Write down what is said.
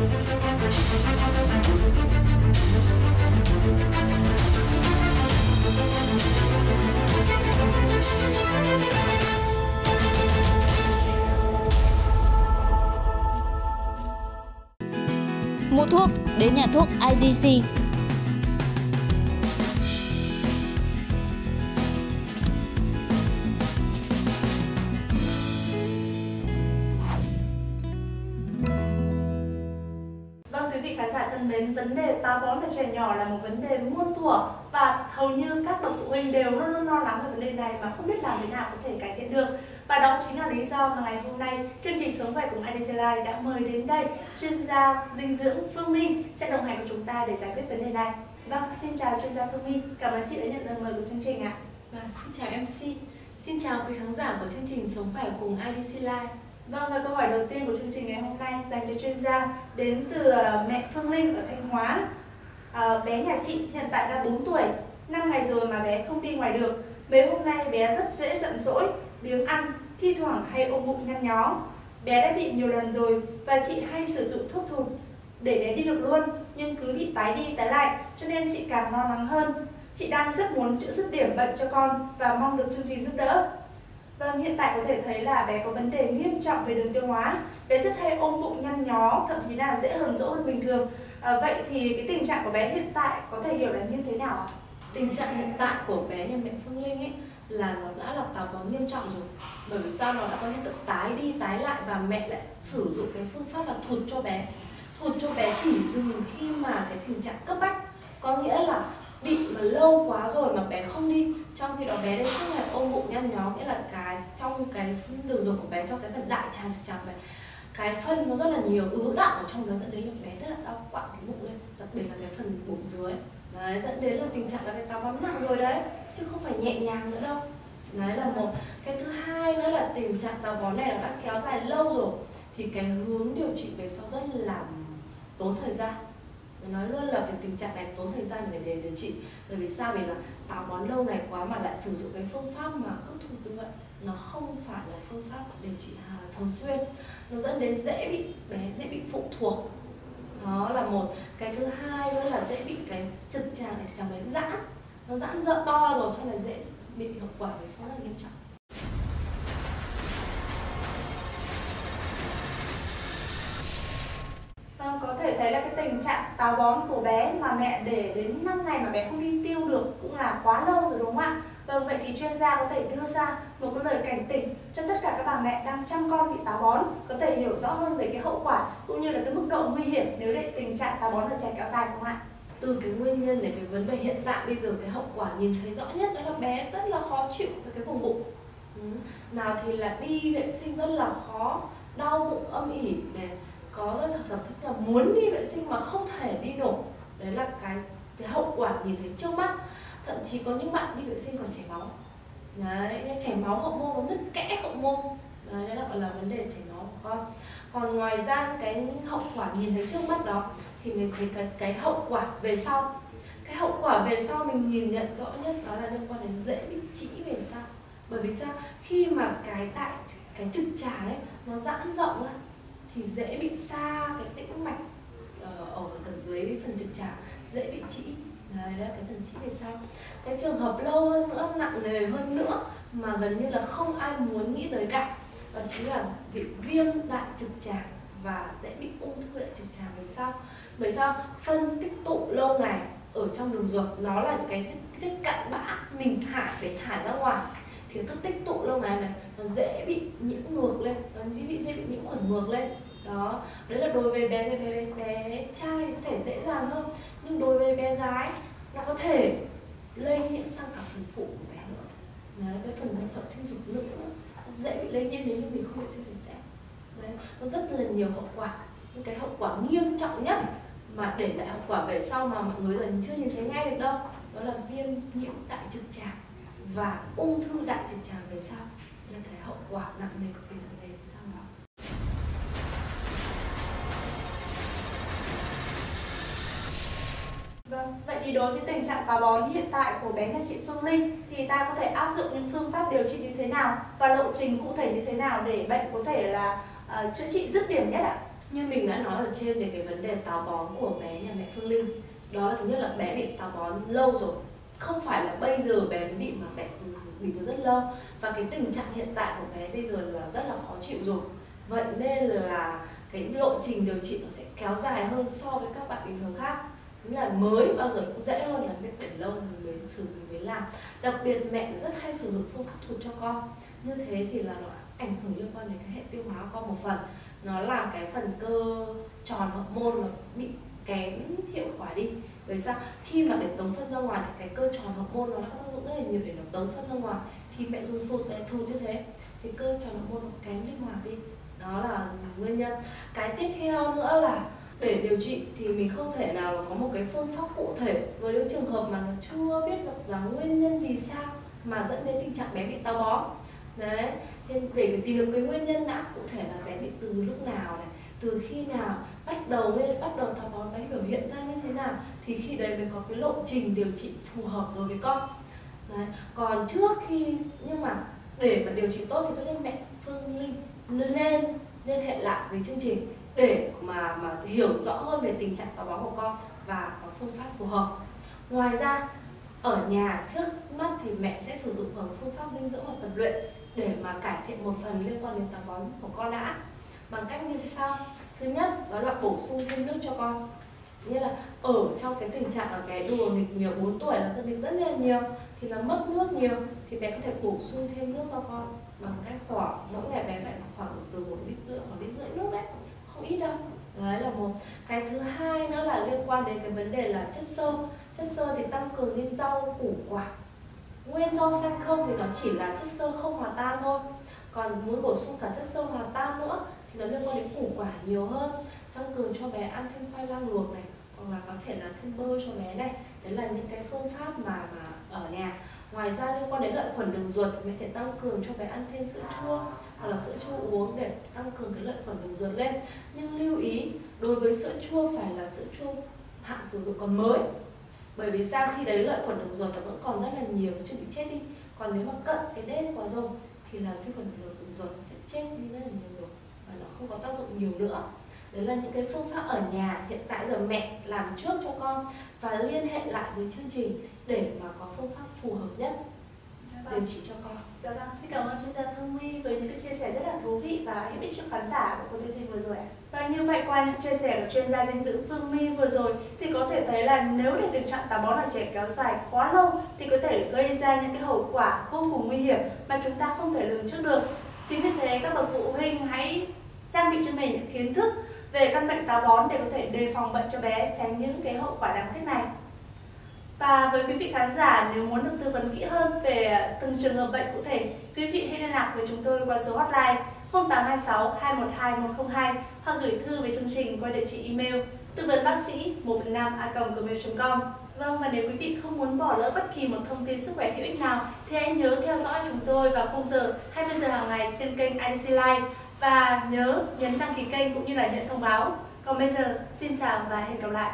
Mua thuốc đến nhà thuốc IDC vấn đề táo bón ở trẻ nhỏ là một vấn đề muôn thuở và hầu như các bậc phụ huynh đều luôn luôn lo lắng về vấn đề này mà không biết làm thế nào có thể cải thiện được. Và đó chính là lý do mà ngày hôm nay chương trình Sống khỏe cùng IDC Live đã mời đến đây chuyên gia dinh dưỡng Phương Minh sẽ đồng hành cùng chúng ta để giải quyết vấn đề này. Vâng, xin chào chuyên gia Phương Minh, cảm ơn chị đã nhận lời mời của chương trình ạ. Vâng, xin chào MC, xin chào quý khán giả của chương trình Sống khỏe cùng IDC Live. Vâng, và câu hỏi đầu tiên của chương trình ngày hôm nay dành cho chuyên gia đến từ ờ, mẹ Phương Linh ở Thanh Hóa. À, bé nhà chị hiện tại đã 4 tuổi, 5 ngày rồi mà bé không đi ngoài được. Mấy hôm nay bé rất dễ giận dỗi, biếng ăn, thi thoảng hay ôm bụng nhăn nhó. Bé đã bị nhiều lần rồi và chị hay sử dụng thuốc thụt để bé đi được luôn nhưng cứ bị tái đi tái lại cho nên chị càng lo lắng hơn. Chị đang rất muốn chữa dứt điểm bệnh cho con và mong được chương trình giúp đỡ. Vâng, hiện tại có thể thấy là bé có vấn đề nghiêm trọng về đường tiêu hóa. Bé rất hay ôm bụng nhăn nhó, thậm chí là dễ hờn dỗi hơn bình thường. À, vậy thì cái tình trạng của bé hiện tại có thể hiểu là như thế nào ạ? Tình trạng hiện tại của bé nhà mẹ Phương Linh ấy là nó đã là táo bón nghiêm trọng rồi bởi vì sao nó đã có hiện tượng tái đi tái lại và mẹ lại sử dụng cái phương pháp là thụt cho bé thụt cho bé chỉ dừng khi mà cái tình trạng cấp bách có nghĩa là bị mà lâu quá rồi mà bé không đi trong khi đó bé đây suốt ngày ôm bụng nhăn nhó, nghĩa là cái, trong cái đường ruột của bé, trong cái phần đại tràng trực tràng bé, cái phân nó rất là nhiều ứ đọng ở trong đó, dẫn đến là bé rất là đau quặn cái bụng lên, đặc biệt là cái phần bụng dưới. Đấy, dẫn đến là tình trạng là cái táo bón nặng rồi đấy, chứ không phải nhẹ nhàng nữa đâu. Đấy là một. Cái thứ hai nữa là tình trạng táo bón này nó đã kéo dài lâu rồi, thì cái hướng điều trị về sau rất là tốn thời gian nói luôn là về tình trạng này tốn thời gian để để điều trị. Bởi vì sao? Vì là táo bón lâu ngày quá mà lại sử dụng cái phương pháp mà hấp thụ như vậy nó không phải là phương pháp điều trị à, thường xuyên. Nó dẫn đến dễ bị bé, dễ bị phụ thuộc. Đó là một. Cái thứ hai nữa là dễ bị cái trực tràng này chẳng bé giãn. Nó giãn dợ to rồi cho nên dễ bị hậu quả về sau rất là nghiêm trọng. Đấy là cái tình trạng táo bón của bé mà mẹ để đến 5 ngày mà bé không đi tiêu được cũng là quá lâu rồi đúng không ạ? Vâng, vậy thì chuyên gia có thể đưa ra một cái lời cảnh tỉnh cho tất cả các bà mẹ đang chăm con bị táo bón có thể hiểu rõ hơn về cái hậu quả cũng như là cái mức độ nguy hiểm nếu để tình trạng táo bón ở trẻ kéo dài không ạ? từ cái nguyên nhân để cái vấn đề hiện tại bây giờ cái hậu quả nhìn thấy rõ nhất đó là bé rất là khó chịu với cái vùng bụng ừ. nào thì là đi vệ sinh rất là khó đau bụng âm ỉ này có rất là thật thích là muốn đi vệ sinh mà không thể đi nổi đấy là cái cái hậu quả nhìn thấy trước mắt. Thậm chí có những bạn đi vệ sinh còn chảy máu. Đấy chảy máu hậu môn có nứt kẽ hậu môn. Đấy, đấy là gọi là vấn đề chảy máu của con. Còn ngoài ra cái hậu quả nhìn thấy trước mắt đó thì mình thấy cái, cái hậu quả về sau. Cái hậu quả về sau mình nhìn nhận rõ nhất đó là liên quan đến dễ bị trĩ về sau. Bởi vì sao? Khi mà cái tại cái trực tràng ấy nó giãn rộng ra thì dễ bị xa cái tĩnh mạch ờ, ở, ở, dưới phần trực tràng dễ bị trĩ. Đấy là cái phần trĩ về sau. Cái trường hợp lâu hơn nữa nặng nề hơn nữa mà gần như là không ai muốn nghĩ tới cả đó chính là bị viêm đại trực tràng và dễ bị ung thư đại trực tràng về sau. Bởi sao? Phân tích tụ lâu ngày ở trong đường ruột nó là những cái chất cặn bã mình thải để thải ra ngoài. Thì cứ tích tụ lâu ngày này nó dễ bị nhiễm ngược lên nó dễ bị dễ bị nhiễm khuẩn ngược lên. Đó đấy là đối với bé bé bé, bé trai có thể dễ dàng hơn. Nhưng đối với bé gái nó có thể lây nhiễm sang cả phần phụ của bé nữa. Đấy, cái phần bộ phận sinh dục nữa nó dễ bị lây nhiễm nếu như mình không vệ sinh sạch sẽ. Đấy nó rất là nhiều hậu quả. Những cái hậu quả nghiêm trọng nhất mà để lại hậu quả về sau mà mọi người gần chưa nhìn thấy ngay được đâu đó là viêm nhiễm đại trực tràng và ung thư đại trực tràng về sau là cái hậu quả nặng nề cực kỳ nặng nề sau đó Vâng, vậy thì đối với tình trạng táo bón hiện tại của bé nhà chị Phương Linh thì ta có thể áp dụng những phương pháp điều trị như thế nào và lộ trình cụ thể như thế nào để bệnh có thể là uh, chữa trị dứt điểm nhất ạ? như mình đã nói ở trên về cái vấn đề táo bón của bé nhà mẹ Phương Linh đó là thứ nhất là bé bị táo bón lâu rồi không phải là bây giờ bé mới bị mà bé bị từ rất lâu. Và cái tình trạng hiện tại của bé bây giờ là rất là khó chịu rồi. Vậy nên là cái lộ trình điều trị nó sẽ kéo dài hơn so với các bạn bình thường khác. Nghĩa là mới bao giờ cũng dễ hơn là biết để lâu mình mới xử mình mới làm. Đặc biệt mẹ rất hay sử dụng phương pháp thụt cho con. Như thế thì là nó ảnh hưởng liên quan đến cái hệ tiêu hóa của con một phần. Nó làm cái phần cơ tròn hậu môn nó bị kém hiệu quả đi. Bởi sao? Khi mà để tống phân ra ngoài thì cái cơ tròn hậu môn nó tác dụng rất là nhiều để nó tống phân ra ngoài. Thì mẹ dùng phụt để thụt như thế, thì cơ tròn hậu môn nó kém linh hoạt đi. Đó là nguyên nhân. Cái tiếp theo nữa là để điều trị thì mình không thể nào có một cái phương pháp cụ thể. Với những trường hợp mà nó chưa biết được rằng nguyên nhân vì sao mà dẫn đến tình trạng bé bị táo bón. Đấy, thế để tìm được cái nguyên nhân đã, cụ thể là bé bị từ lúc nào này, từ khi nào bắt đầu nguyên bắt đầu táo bón bé biểu hiện ra như thế nào, thì khi đấy mới có cái lộ trình điều trị phù hợp đối với con. Đấy. còn trước khi, nhưng mà để mà điều trị tốt thì tốt nhất mẹ Phương Linh nên, liên hệ lại với chương trình để mà mà hiểu rõ hơn về tình trạng táo bón của con và có phương pháp phù hợp. Ngoài ra, ở nhà trước mắt thì mẹ sẽ sử dụng bằng phương pháp dinh dưỡng và tập luyện để mà cải thiện một phần liên quan đến táo bón của con đã bằng cách như thế sau. Thứ nhất, đó là bổ sung thêm nước cho con. Như là ở trong cái tình trạng là bé đùa nghịch nhiều 4 tuổi là gia đình rất là nhiều, thì là mất nước nhiều, thì bé có thể bổ sung thêm nước cho con bằng cách khoảng, mỗi ngày bé phải khoảng từ một lít rưỡi, khoảng lít rưỡi nước đấy, không ít đâu. Đấy là một. Cái thứ hai nữa là liên quan đến cái vấn đề là chất xơ. Chất xơ thì tăng cường lên rau củ quả. Nguyên rau xanh không thì nó chỉ là chất xơ không hòa tan thôi. Còn muốn bổ sung cả chất xơ hòa tan nữa nó liên quan đến củ quả nhiều hơn. Tăng cường cho bé ăn thêm khoai lang luộc này, hoặc là có thể là thêm bơ cho bé này. Đấy là những cái phương pháp mà mà ở nhà. Ngoài ra liên quan đến lợi khuẩn đường ruột thì có thể tăng cường cho bé ăn thêm sữa chua, hoặc là sữa chua uống để tăng cường cái lợi khuẩn đường ruột lên. Nhưng lưu ý, đối với sữa chua phải là sữa chua hạn sử dụng còn mới. Bởi vì sao khi đấy lợi khuẩn đường ruột nó vẫn còn rất là nhiều chưa bị chết đi. Còn nếu mà cận cái đết quá rồi thì là vi khuẩn đường ruột nó sẽ chết đi rất là nhiều. rồi không có tác dụng nhiều nữa đấy là những cái phương pháp ở nhà hiện tại giờ mẹ làm trước cho con và liên hệ lại với chương trình để mà có phương pháp phù hợp nhất Dạ điều vâng. trị cho con Dạ vâng, xin cảm ơn chuyên gia Phương Huy với những cái chia sẻ rất là thú vị và hữu ích cho khán giả của chương trình vừa rồi ạ. Và như vậy qua những chia sẻ của chuyên gia dinh dưỡng Phương Huy vừa rồi thì có thể thấy là nếu để tình trạng táo bón ở trẻ kéo dài quá lâu thì có thể gây ra những cái hậu quả vô cùng nguy hiểm mà chúng ta không thể lường trước được. Chính vì thế các bậc phụ huynh hãy trang bị cho mình những kiến thức về căn bệnh táo bón để có thể đề phòng bệnh cho bé tránh những cái hậu quả đáng tiếc này. Và với quý vị khán giả nếu muốn được tư vấn kỹ hơn về từng trường hợp bệnh cụ thể, quý vị hãy liên lạc với chúng tôi qua số hotline 0826 212 102 hoặc gửi thư về chương trình qua địa chỉ email tư vấn bác sĩ 115 com Vâng và nếu quý vị không muốn bỏ lỡ bất kỳ một thông tin sức khỏe hữu ích nào thì hãy nhớ theo dõi chúng tôi vào khung giờ 20 giờ hàng ngày trên kênh IDC Live và nhớ nhấn đăng ký kênh cũng như là nhận thông báo. Còn bây giờ, xin chào và hẹn gặp lại.